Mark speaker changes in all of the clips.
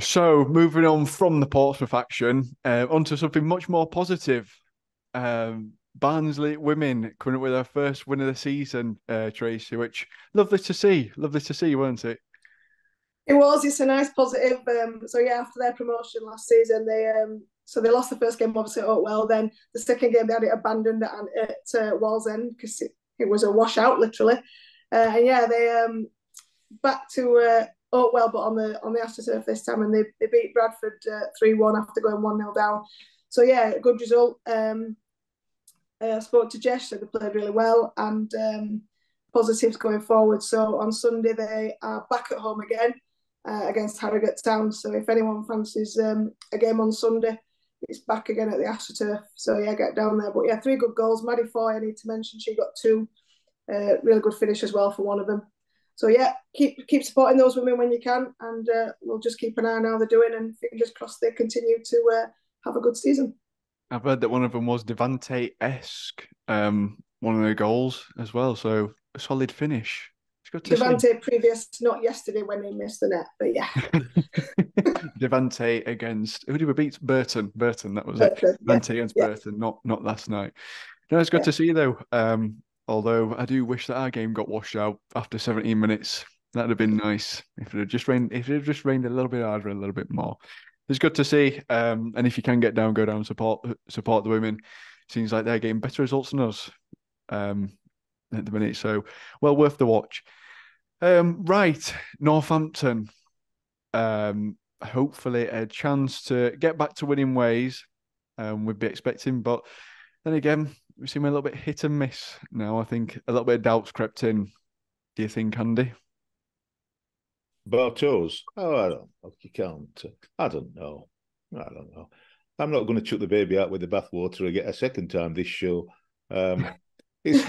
Speaker 1: So, moving on from the Portsmouth action, uh, onto something much more positive. Um, Barnsley women coming up with their first win of the season, uh, Tracy, which lovely to see. Lovely to see, weren't it?
Speaker 2: It was. It's a nice positive. Um, so yeah, after their promotion last season, they um, so they lost the first game obviously at Well, Then the second game they had it abandoned at, at uh, Wallsend because it, it, was a washout literally. Uh, and yeah, they um, back to uh, Oakwell, but on the on the AstroTurf this time, and they, they beat Bradford uh, three one after going one 0 down. So yeah, good result. Um, uh, I spoke to Jess, said they played really well, and um, positives going forward. So on Sunday they are back at home again uh, against Harrogate Town. So if anyone fancies um, a game on Sunday, it's back again at the AstroTurf. So yeah, get down there. But yeah, three good goals. Maddie Foy, I need to mention, she got two. Uh, really good finish as well for one of them. So yeah, keep keep supporting those women when you can, and uh, we'll just keep an eye on how they're doing, and fingers crossed they continue to uh, have a good season.
Speaker 1: I've heard that one of them was Devante esque, um, one of their goals as well. So a solid finish.
Speaker 2: Devante previous, not yesterday when he missed the net, but yeah.
Speaker 1: Devante against who did we beat? Burton. Burton, that was Burton, it. Devante yeah, against yeah. Burton, not not last night. No, it's good yeah. to see though. Um, although I do wish that our game got washed out after 17 minutes. That'd have been nice if it had just rained. If it had just rained a little bit harder, a little bit more. It's good to see. Um, and if you can get down, go down support support the women. Seems like they're getting better results than us um, at the minute. So well worth the watch. Um, right, Northampton. Um, hopefully a chance to get back to winning ways. Um, we'd be expecting, but then again, we seem a little bit hit and miss now. I think a little bit of doubts crept in. Do you think, Andy?
Speaker 3: Bartos? Oh, I don't know. You can't. I don't know. I don't know. I'm not going to chuck the baby out with the bathwater again a second time this show. Um, it's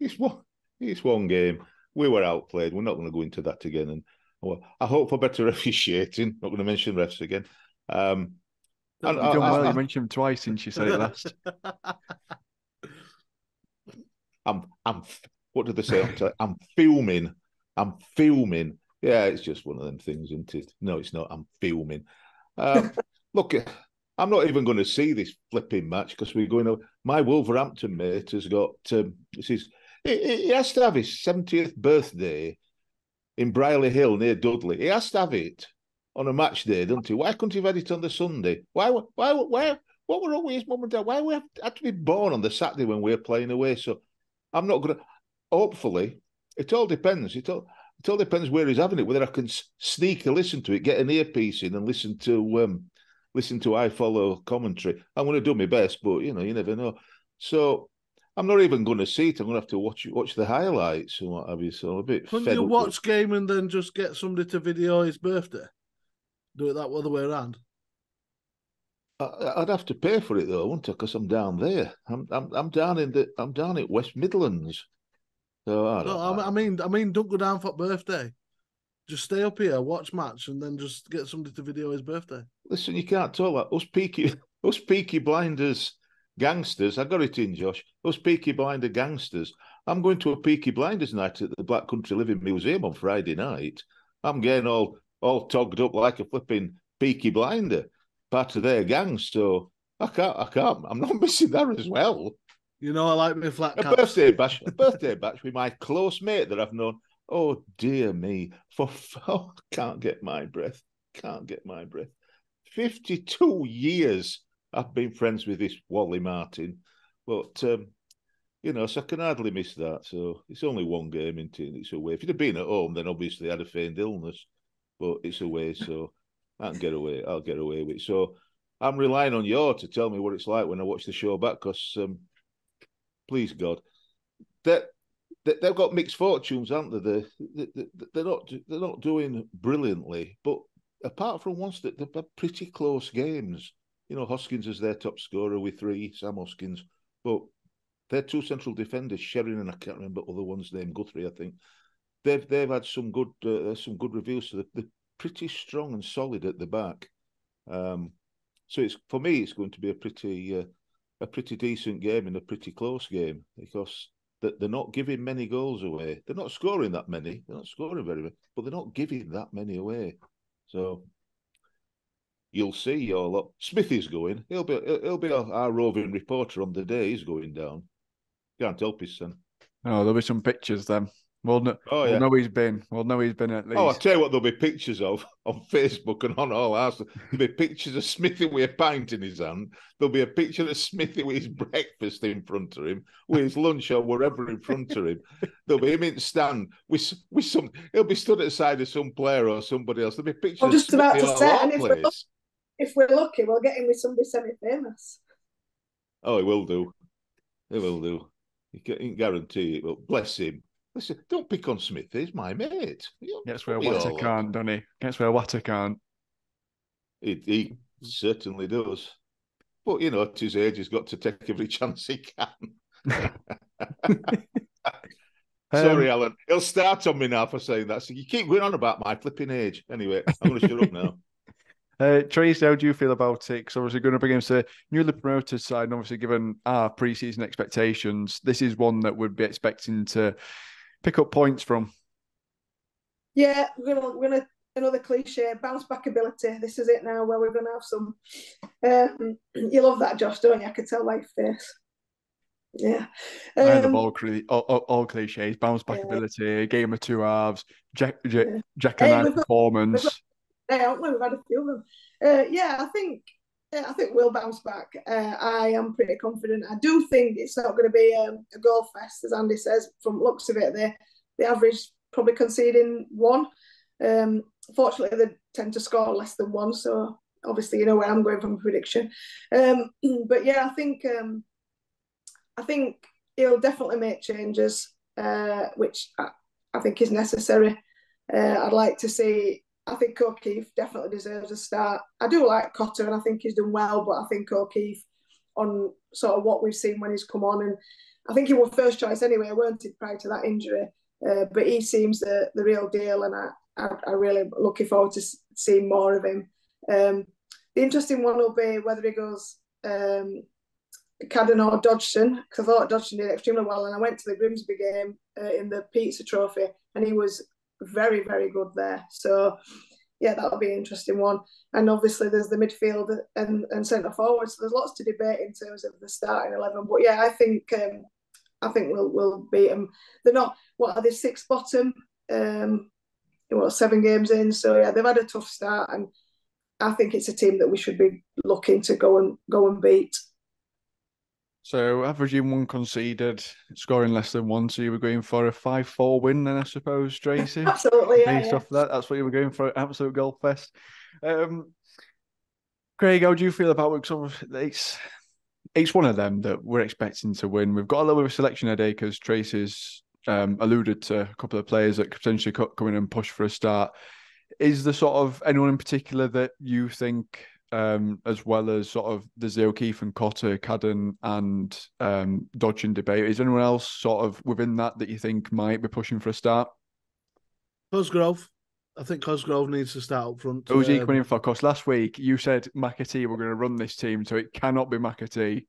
Speaker 3: it's one it's one game. We were outplayed. We're not going to go into that again. And well, I hope for better officiating. Not going to mention refs again. Um,
Speaker 1: and, You've done well. I, you mentioned him twice since you said it last.
Speaker 3: I'm, I'm, what did they say? I'm filming. I'm filming. Yeah, it's just one of them things, isn't it? No, it's not. I'm filming. Uh, look, I'm not even going to see this flipping match because we're going to. My Wolverhampton mate has got. Um, this is. He, he has to have his 70th birthday in Brierley Hill near Dudley. He has to have it on a match day, doesn't he? Why couldn't he have had it on the Sunday? Why? Why? Why? What were all his mum and dad? Why we have had to be born on the Saturday when we're playing away? So I'm not going to. Hopefully, it all depends. It all it all depends where he's having it. Whether I can sneak a listen to it, get an earpiece in, and listen to um, listen to iFollow commentary. I'm going to do my best, but you know, you never know. So I'm not even going to see it. I'm going to have to watch watch the highlights and what have you. So I'm a bit.
Speaker 4: Couldn't you watch with... game and then just get somebody to video his birthday? Do it that other way around.
Speaker 3: I'd have to pay for it though, wouldn't I? Because I'm down there. I'm, I'm I'm down in the I'm down at West Midlands. So I,
Speaker 4: no, I mean I mean don't go down for birthday. Just stay up here, watch match, and then just get somebody to video his birthday.
Speaker 3: Listen, you can't tell that. Us peaky us peaky blinders gangsters. I got it in, Josh. Us peaky blinder gangsters. I'm going to a peaky blinders night at the Black Country Living Museum on Friday night. I'm getting all all togged up like a flipping peaky blinder part of their gang. So I can't, I can't, I'm not missing that as well.
Speaker 4: You know, I like my flat
Speaker 3: A birthday bash, a birthday bash with my close mate that I've known. Oh dear me, for oh, can't get my breath, can't get my breath. Fifty-two years I've been friends with this Wally Martin, but um, you know, so I can hardly miss that. So it's only one game, into it? It's away. If you'd have been at home, then obviously I'd have feigned illness, but it's away, so I can get away. I'll get away with it. So I'm relying on you to tell me what it's like when I watch the show back. Because um, please God, that they, they've got mixed fortunes, aren't they? They, they? are not they're not doing brilliantly, but apart from once that they've had pretty close games. You know, Hoskins is their top scorer with three, Sam Hoskins, but their two central defenders, Sheringham and I can't remember other ones named Guthrie, I think. They've they've had some good uh, some good reviews. So the, pretty strong and solid at the back. Um, so it's for me, it's going to be a pretty uh, a pretty decent game and a pretty close game because they're not giving many goals away. They're not scoring that many. They're not scoring very many, but they're not giving that many away. So you'll see your lot. Smithy's going. He'll be he'll be our roving reporter on the day he's going down. Can't help his son.
Speaker 1: Oh, there'll be some pictures then. We'll know, oh, yeah. we'll know he's been. We'll know he's been at least.
Speaker 3: Oh, I'll tell you what, there'll be pictures of on Facebook and on all ours. There'll be pictures of Smithy with a pint in his hand. There'll be a picture of Smithy with his breakfast in front of him, with his lunch or wherever in front of him. There'll be him in stand with with some. He'll be stood at the side of some player or somebody else. There'll be pictures. I'm
Speaker 2: just
Speaker 3: about
Speaker 2: to say, and if we're, if we're lucky, we'll get him with somebody semi-famous.
Speaker 3: Oh, he will do. He will do. You can guarantee it. But bless him. Listen, don't pick on Smith. He's my mate.
Speaker 1: Gets where Watter can't, doesn't he? Gets where Watter can't.
Speaker 3: He, he certainly does. But, you know, at his age, he's got to take every chance he can. Sorry, um, Alan. He'll start on me now for saying that. So you keep going on about my flipping age. Anyway, I'm going to shut up now.
Speaker 1: Uh, Tracy, how do you feel about it? Because obviously going up against a newly promoted side, and obviously given our preseason expectations, this is one that we'd be expecting to pick up points from.
Speaker 2: Yeah, we're gonna we're gonna another cliche bounce back ability. This is it now where we're gonna have some. Um, you love that, Josh, don't you? I can tell by your face. Yeah.
Speaker 1: Um, I love all, all, all, cliches, bounce back yeah. ability, game of two halves, Jack, Jack. Jack and hey, performance. Got?
Speaker 2: We've had a few of them. Uh, yeah, I think I think we'll bounce back. Uh, I am pretty confident. I do think it's not going to be um, a goal fest, as Andy says. From looks of it, the the average probably conceding one. Um, fortunately, they tend to score less than one, so obviously you know where I'm going from prediction. Um, but yeah, I think um, I think he'll definitely make changes, uh, which I, I, think is necessary. Uh, I'd like to see I think O'Keeffe definitely deserves a start. I do like Cotter and I think he's done well, but I think O'Keeffe on sort of what we've seen when he's come on and I think he was first choice anyway, weren't he, prior to that injury? Uh, but he seems the, the real deal and I, I, I really looking forward to seeing more of him. Um, the interesting one will be whether he goes um, Cadden or Dodgson, because I thought Dodgson did extremely well. And I went to the Grimsby game uh, in the Pizza Trophy and he was very, very good there. So yeah, that'll be an interesting one. And obviously there's the midfield and, and centre forward. So there's lots to debate in terms of the starting eleven. But yeah, I think um, I think we'll we'll beat them. They're not what are they six bottom? Um, what seven games in? So yeah, they've had a tough start, and I think it's a team that we should be looking to go and go and beat.
Speaker 1: So averaging one conceded, scoring less than one. So you were going for a five-four win, then I suppose, Tracy.
Speaker 2: Absolutely.
Speaker 1: Based yeah. off that, that's what you were going for. Absolute goal fest. Um, Craig, how do you feel about it? Of, it's it's one of them that we're expecting to win. We've got a little bit of selection today because Tracy's um, alluded to a couple of players that could potentially come in and push for a start. Is there sort of anyone in particular that you think um, as well as sort of the O'Keeffe and Cotter, Cadden and um, Dodgson debate. Is anyone else sort of within that that you think might be pushing for a start?
Speaker 4: Cosgrove. I think Cosgrove needs to start up front.
Speaker 1: Who's he coming in for? Because last week you said McAtee were going to run this team, so it cannot be McAtee.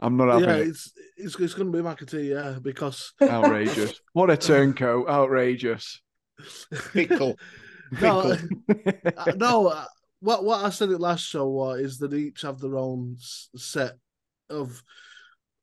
Speaker 1: I'm not having
Speaker 4: yeah,
Speaker 1: it.
Speaker 4: it's it's, it's going to be McAtee, yeah, because
Speaker 1: outrageous. what a turncoat! Outrageous.
Speaker 3: Pickle.
Speaker 4: Pickle. no, no what what I said it last show is that each have their own set of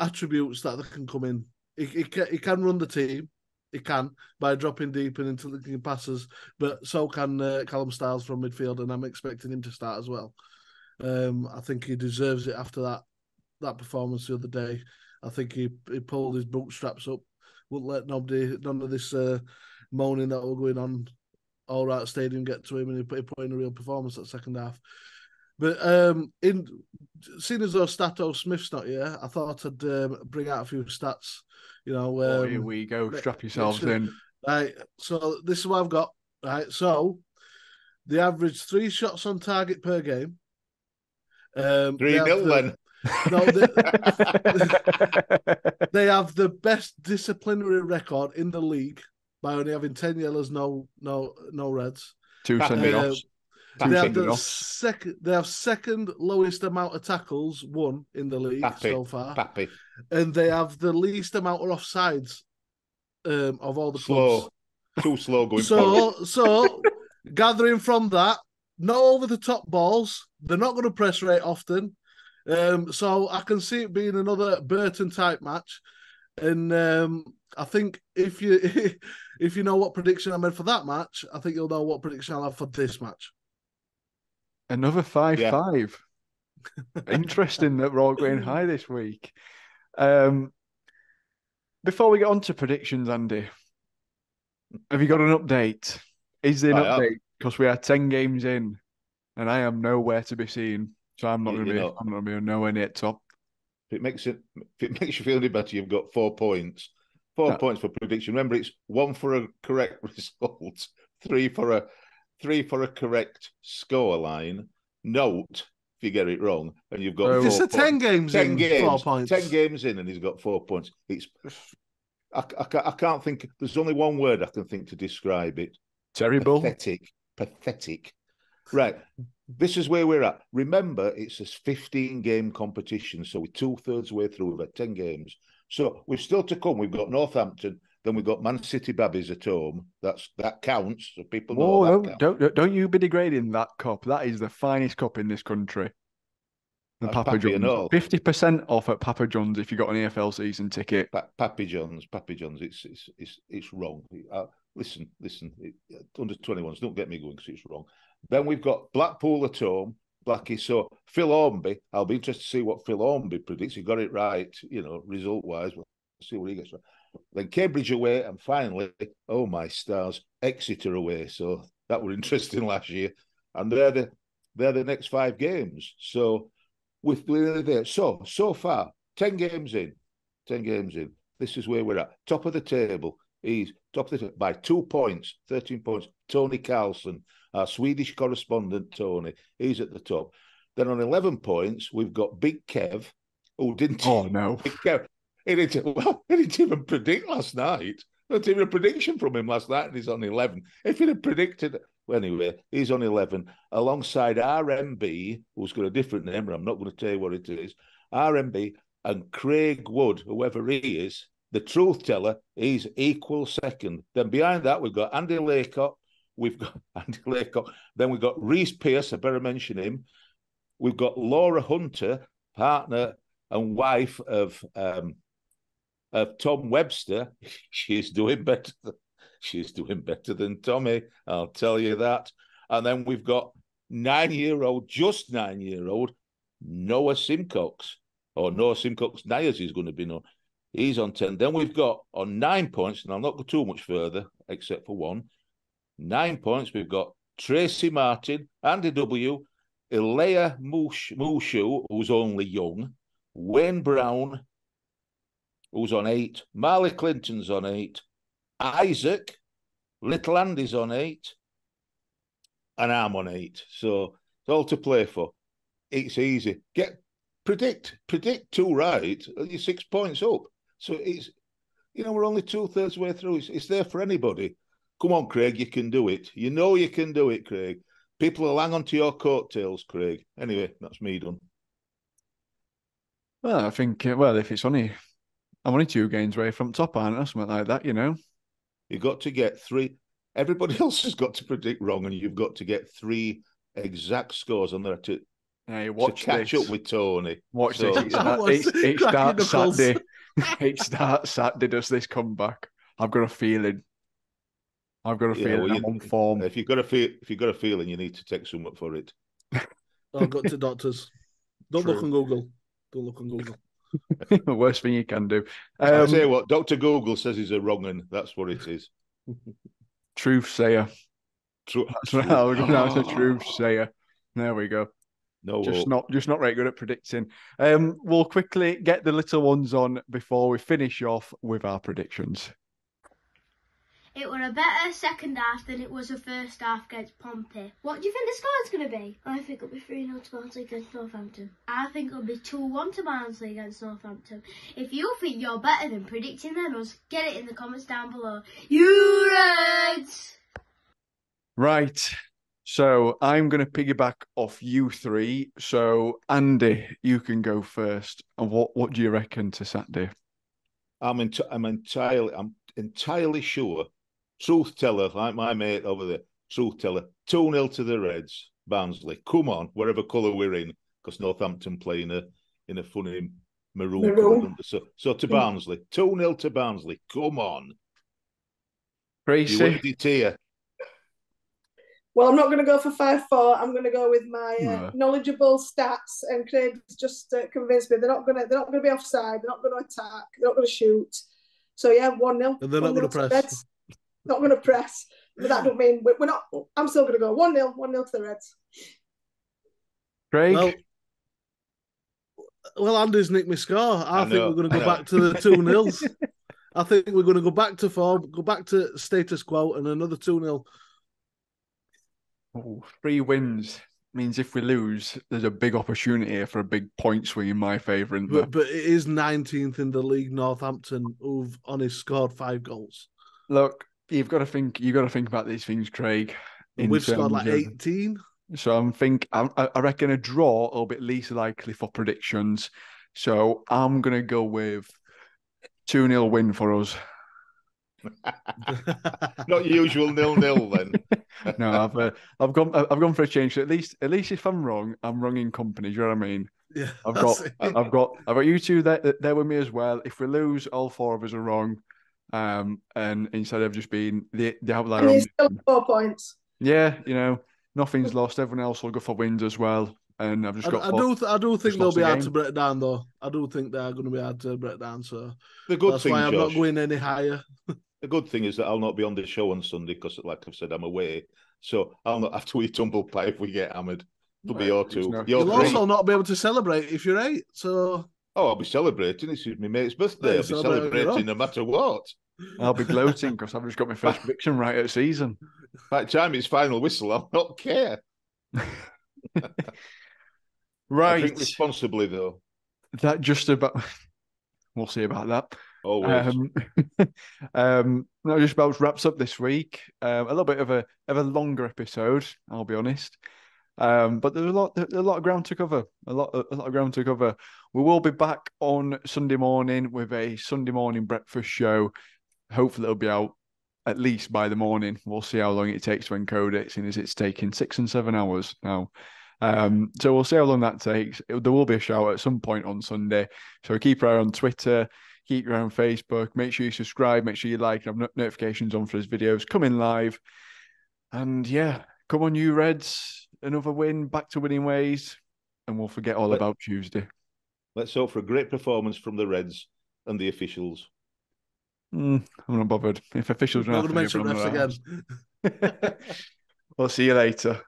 Speaker 4: attributes that they can come in. He, he, can, he can run the team. He can by dropping deep and into the passes, but so can uh, Callum Styles from midfield, and I'm expecting him to start as well. Um, I think he deserves it after that that performance the other day. I think he, he pulled his bootstraps up. Wouldn't let nobody, none of this uh, moaning that were going on all right stadium get to him and he put, he put in a real performance that second half. But um, in seeing as though Stato Smith's not here, I thought I'd um, bring out a few stats. You know,
Speaker 1: um, oh, here we go. Strap yourselves in.
Speaker 4: Right. So this is what I've got. Right. So the average three shots on target per game.
Speaker 3: Um, three nil then. No,
Speaker 4: they, they have the best disciplinary record in the league by only having ten yellows, no no no reds.
Speaker 1: Two sending uh, offs.
Speaker 4: They have the second. They have second lowest amount of tackles won in the league Pappy. so far.
Speaker 3: Pappy.
Speaker 4: And they have the least amount of offsides um, of all the
Speaker 3: slow.
Speaker 4: clubs.
Speaker 3: Too slow going.
Speaker 4: So
Speaker 3: forward.
Speaker 4: so gathering from that, no over the top balls. They're not going to press rate often. Um, so I can see it being another Burton type match. And um, I think if you if you know what prediction I made for that match, I think you'll know what prediction I'll have for this match.
Speaker 1: Another five yeah. five. Interesting that we're all going high this week. Um, before we get on to predictions, Andy, have you got an update? Is there an I update? Because we are ten games in, and I am nowhere to be seen. So I'm not going to be. Know, I'm not going to be nowhere near top.
Speaker 3: If it makes it, if it makes you feel any better, you've got four points. Four no. points for prediction. Remember, it's one for a correct result, three for a three for a correct score line. Note if you get it wrong, and you've got. Oh.
Speaker 4: It's a ten games ten in, games, four points.
Speaker 3: Ten games in, and he's got four points. It's. I, I, I can't think. There's only one word I can think to describe it.
Speaker 1: Terrible.
Speaker 3: Pathetic. Pathetic. Right. This is where we're at. Remember, it's a 15 game competition. So we're two thirds way through. We've had 10 games. So we've still to come. We've got Northampton, then we've got Man City Babbies at home. That's that counts. So people know
Speaker 1: Whoa, don't, don't, don't you be degrading that cup. That is the finest cup in this country. The Papa John's. Fifty percent off at Papa John's if you got an EFL season ticket.
Speaker 3: Pa- Papa John's, Papa John's. It's it's it's, it's wrong. Uh, listen, listen. It, under twenty ones, don't get me going because it's wrong. Then we've got Blackpool at home. Blackie. So Phil Hornby, I'll be interested to see what Phil Hornby predicts. He got it right, you know, result wise. We'll see what he gets. Then Cambridge away, and finally, oh my stars, Exeter away. So that were interesting last year, and they're the they're the next five games. So with there, so so far, ten games in, ten games in. This is where we're at, top of the table. He's top of the by two points, thirteen points. Tony Carlson, our Swedish correspondent Tony, he's at the top. Then on 11 points, we've got Big Kev, who didn't.
Speaker 1: Oh, no.
Speaker 3: Big Kev, he didn't, well, he didn't even predict last night. Not even a prediction from him last night, and he's on 11. If he'd have predicted, well, anyway, he's on 11, alongside RMB, who's got a different name, I'm not going to tell you what it is. RMB and Craig Wood, whoever he is, the truth teller, he's equal second. Then behind that, we've got Andy Laycock, We've got Andy Laycock. Then we've got Reese Pierce. I better mention him. We've got Laura Hunter, partner and wife of um, of Tom Webster. She's doing better. Than, she's doing better than Tommy. I'll tell you that. And then we've got nine-year-old, just nine-year-old Noah Simcox, or Noah Simcox Nyers is going to be known. He's on 10. Then we've got on nine points, and I'll not go too much further, except for one. Nine points. We've got Tracy Martin, Andy W., Ilea Mushu, who's only young, Wayne Brown, who's on eight, Marley Clinton's on eight, Isaac, Little Andy's on eight, and I'm on eight. So it's all to play for. It's easy. Get predict, predict two right, you're six points up. So it's you know, we're only two thirds way through. It's, it's there for anybody. Come on, Craig, you can do it. You know you can do it, Craig. People will hang on to your coattails, Craig. Anyway, that's me done.
Speaker 1: Well, I think, uh, well, if it's only, I'm only two games away from top, aren't I? Something like that, you know?
Speaker 3: You've got to get three. Everybody else has got to predict wrong, and you've got to get three exact scores on there to,
Speaker 1: hey, watch
Speaker 3: to catch
Speaker 1: this.
Speaker 3: up with Tony.
Speaker 1: Watch so, this. It, it, it starts Saturday. it starts Saturday, does this come back? I've got a feeling. I've got a feeling well, I'm on form.
Speaker 3: If you've got a feel, if you've got a feeling, you need to take someone for it.
Speaker 4: I've got to doctors. Don't True. look on Google. Don't look on Google.
Speaker 1: the worst thing you can do.
Speaker 3: Um, I say what Doctor Google says is a wrong one. That's what it is.
Speaker 1: Truth sayer.
Speaker 3: True.
Speaker 1: That's a truth sayer. There we go.
Speaker 3: No,
Speaker 1: just hope. not just not very good at predicting. Um, we'll quickly get the little ones on before we finish off with our predictions.
Speaker 5: It were a better second half than it was a first half against Pompey. What do you think the score's going to be? I think it'll be 3 0 to Barnsley against Northampton. I think it'll be 2 1 to Barnsley against Northampton. If you think you're better than predicting than us, get it in the comments down below. You Reds!
Speaker 1: Right. So I'm going to piggyback off you three. So Andy, you can go first. And what what do you reckon to Saturday?
Speaker 3: I'm ent- I'm entirely I'm entirely sure truth teller, like my mate over there, truth teller, 2 0 to the Reds. Barnsley. Come on, whatever colour we're in, because Northampton playing in a in a funny maroon.
Speaker 2: Maroon.
Speaker 3: So so to Barnsley, two 0 to Barnsley. Come on,
Speaker 1: Tracy.
Speaker 3: you waited here.
Speaker 2: Well, I'm not going to go for 5 4. I'm going to go with my uh,
Speaker 1: Yeah.
Speaker 2: knowledgeable stats. And Craig's just uh, convinced me they're not going to they're not going to be offside. They're not going to attack. They're not going to shoot. So yeah, one 0
Speaker 4: And they're not gonna press.
Speaker 2: Not going to press. But that don't mean we're we're not. I'm still going to go one 0 one 0 to the Reds.
Speaker 1: Craig.
Speaker 4: Well, well, Andy's nicked my score. I,
Speaker 3: I
Speaker 4: think
Speaker 3: know,
Speaker 4: we're going to go back to the two nils. I think we're going to go back to form, go back to status quo, and another two nil. 0
Speaker 1: Oh, three wins means if we lose, there's a big opportunity here for a big point swing in my favour. isn't there?
Speaker 4: But, but it is 19th in the league. Northampton, who've only scored five goals.
Speaker 1: Look, you've got to think. You've got to think about these things, Craig. in
Speaker 4: We've scored like
Speaker 1: terms of-
Speaker 4: 18.
Speaker 1: So I'm think I, I reckon a draw a little bit least likely for predictions. So I'm gonna go with two 0 win for us.
Speaker 3: Not usual nil nil then.
Speaker 1: No, I've uh, I've gone I've gone for a change. So at least at least if I'm wrong, I'm wrong in company. Do you know what I mean?
Speaker 4: yeah,
Speaker 1: I've
Speaker 4: that's
Speaker 1: got. I've got I've got you two there there with me as well. If we lose, all four of us are wrong. Um, and instead of just being the the outlier,
Speaker 2: And he's still four points.
Speaker 1: yeah, you know, nothing's lost. Everyone else will go for wins as well. And I've just got
Speaker 4: I
Speaker 1: four-
Speaker 4: do, th- I do think they'll be
Speaker 1: a
Speaker 4: hard
Speaker 1: game.
Speaker 4: to break down, though. I do think they are going to be hard to break down. So
Speaker 3: The good
Speaker 4: that's
Speaker 3: thing,
Speaker 4: why I'm
Speaker 3: Josh,
Speaker 4: not going any higher.
Speaker 3: the good thing is that I'll not be on the show on Sunday because, like I've said, I'm away. So I'll not have to eat humble pie if we get hammered. It'll be
Speaker 1: Right,
Speaker 3: your two.
Speaker 1: not-
Speaker 3: Your
Speaker 4: You'll
Speaker 3: three.
Speaker 4: also not be able to celebrate if you're eight. So
Speaker 3: Oh, I'll be celebrating. This is my mate's birthday. I'll be celebrating no matter what.
Speaker 1: I'll be gloating because I've just got my first prediction right at season.
Speaker 3: By the time it's final whistle, I'll not care.
Speaker 1: Right,
Speaker 3: responsibly, though.
Speaker 1: that just about. We'll see about that.
Speaker 3: Always.
Speaker 1: Um, um, that just about wraps up this week. Um, a little bit of a of a longer episode, I'll be honest. Um, but there's a lot a lot of ground to cover. A lot a lot of ground to cover. We will be back on Sunday morning with a Sunday morning breakfast show. Hopefully it'll be out at least by the morning. We'll see how long it takes to encode it, seeing as it's taking six and seven hours now. Um, so we'll see how long that takes. It- there will be a show at some point on Sunday. So keep your eye on Twitter, keep your eye on Facebook. Make sure you subscribe. Make sure you like and have no- notifications on for his videos. Come in live, and yeah, come on, you Reds! Another win, back to winning ways, and we'll forget all
Speaker 3: But-
Speaker 1: about Tuesday.
Speaker 3: Let's hope for a great performance from the Reds and the officials.
Speaker 1: Mm, I'm not bothered. If officials
Speaker 4: not
Speaker 1: don't
Speaker 4: going to
Speaker 1: to
Speaker 4: mention
Speaker 1: give
Speaker 4: refs again.
Speaker 1: we'll see you later.